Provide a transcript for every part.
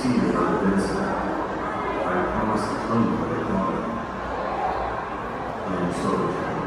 seated on. I promise to come for their daughter. I am sorry for you.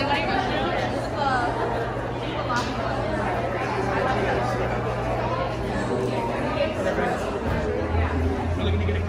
I